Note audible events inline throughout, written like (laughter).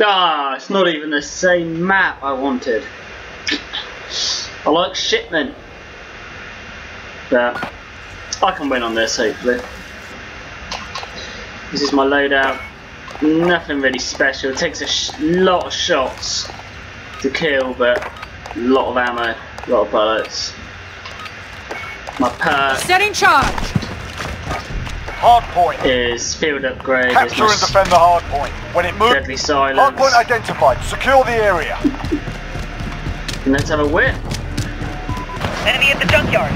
Ah, it's not even the same map I wanted. I like shipment. But I can win on this hopefully. This is my loadout. Nothing really special. It takes a lot of shots to kill, but a lot of ammo, a lot of bullets. My perk Setting charge. Hard point. is field upgrade. is Capture my and defend the hard point. When it moves, deadly silence. hard point identified. Secure the area. And let's have a whip. Enemy at the junkyard.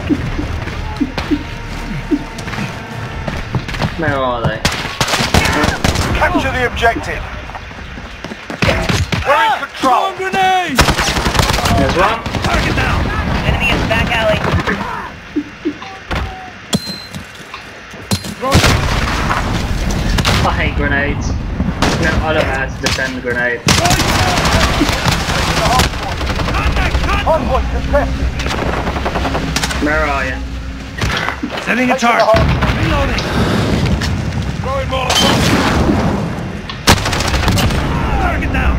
Where are they? Capture the objective. We're in control. grenade! There's one. Target down. Enemy in the back alley. I hate grenades. No, I don't know how to defend the grenade. Hard point contested. Where are you? Setting a Capture the target. hard point. Reloading. Throwing Molotov. Target down.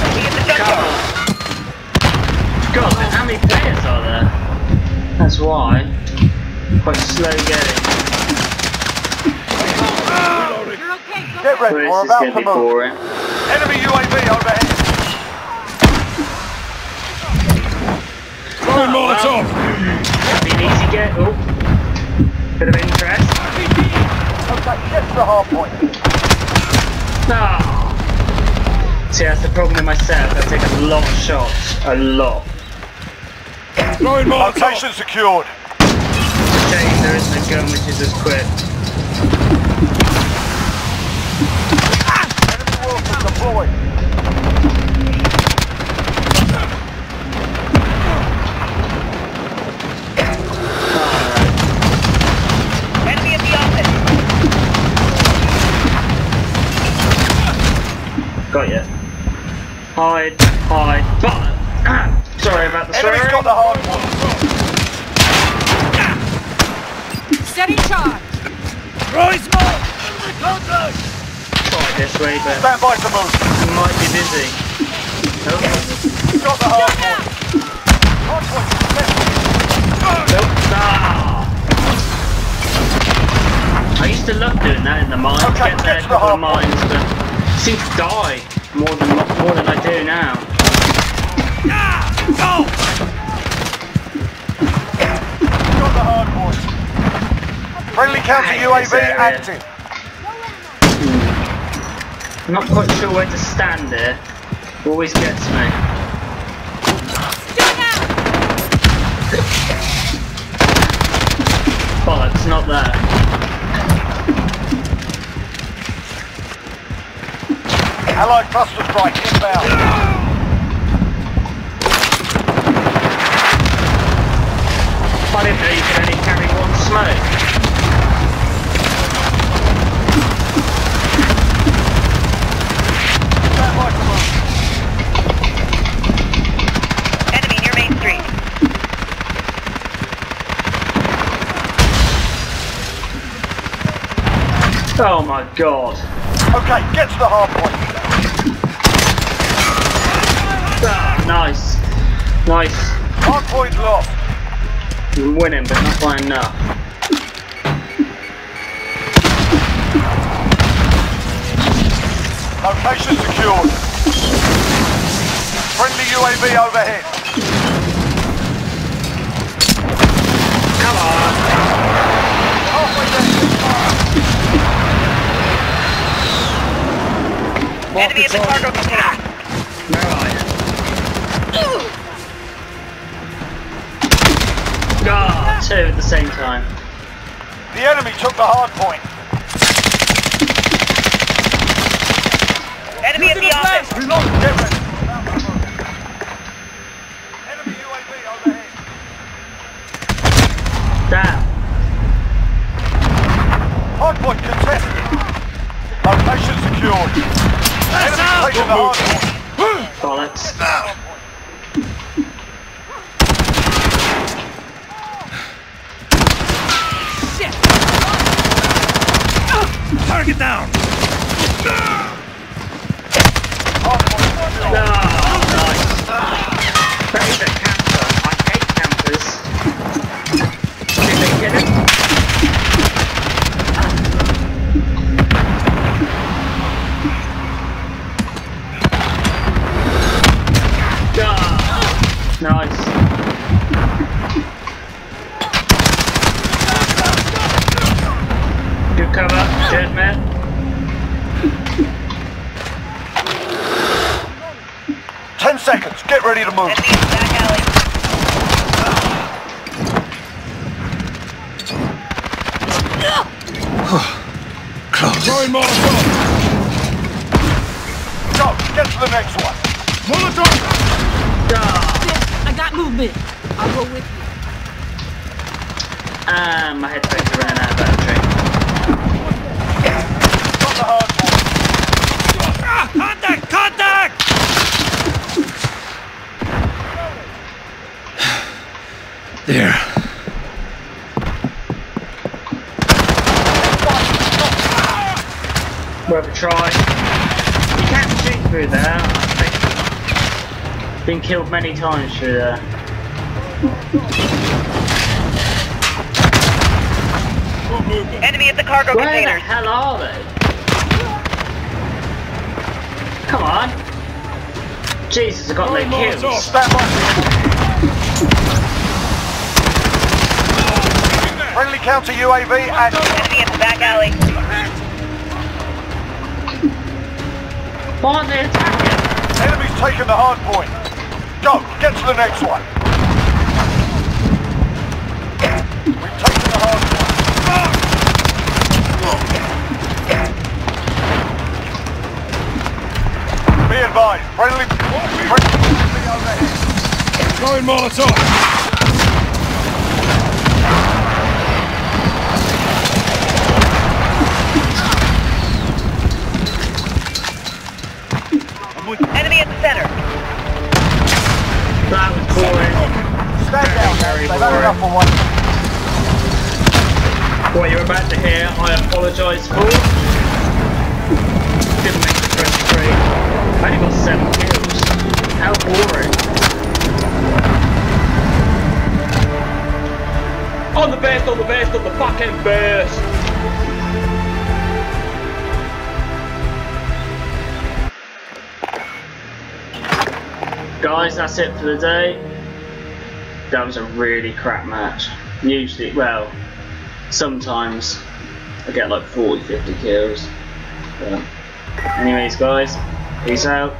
Enemy the Come junkyard. God, how many players are there? That's why. Quite slow getting. You're okay. Go Get ready. This We're is about gonna to be move. boring. Enemy UAV overhead. Throwing Molotov. Be an easy get. Oh. Bit of interest. Okay, get to the hard point. Ah. See, that's the problem with myself. I take a lot of shots. A lot. Throwing Location secured. Shame there isn't a gun which is as quick. Workers deployed. Enemy at the office. Got you. Hide, hide, but (clears throat) sorry about the Enemy's swearing. got the hard point. Setting charge. Throwing smoke. Contact. Try this way, but Stand by to move. I might be busy. Oh, Got the hard point. Hard point nope. Ah. I used to love doing that in the mines, Okay, get there, to the hard mines, but I seem to die more than more than I do now. Go. Got the hard point. Friendly counter UAV area. Active. I'm not quite sure where to stand there. Always gets me. Bollocks, not there. Allied cluster strike inbound. I didn't know you could only carry one smoke. Stand by to move. Enemy near Main Street. Oh my god. Okay, get to the hard point. Ah, nice. Nice. Hard point lost. I'm winning, but not by enough. Location secured. Friendly UAV overhead. Come on. Halfway there. Enemy at the cargo container. Where are you? Ah, two at the same time. The enemy took the hard point. Enemy at the office. Reload. Get ready. Enemy UAV overhead. Damn. Hard point contested. Location secured. Target down! No, nice. That is a camper. I hate campers. Did they kill him? Ah, Nice. Good cover, dead man. Ten seconds. Get ready to move. Enemy in the back alley. Throwing Molotov! Go. Get to the next one. Molotov! Ah, I got movement. I'll go with you. and my headphones are running out of battery. Got the hardpoint. Ah, contact! Contact! There. Worth a try. You can't shoot through there. Been killed many times through there. Enemy at the cargo Where the containers. hell are they? Come on. Jesus, I got no Molotov! kills. Stand by. Friendly counter UAV active. Enemy at the back alley. Why aren't attacking? Enemy's taken the hard point. Go. Get to the next one. We've taken the hard point. Be advised. Friendly. Friendly. Throwing Molotov! Enemy at the center. That was boring. Stand down. Very They've had enough for one. What you're about to hear, I apologise for. Didn't make the 23. I only got 7 kills. How boring. I'm the best, I'm the best, I'm the fucking best. Guys, that's it for the day. That was a really crap match. Usually, well, sometimes I get like 40, 50 kills. But anyways guys, peace out.